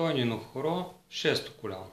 Стойнинов е хоро, шесто коляно.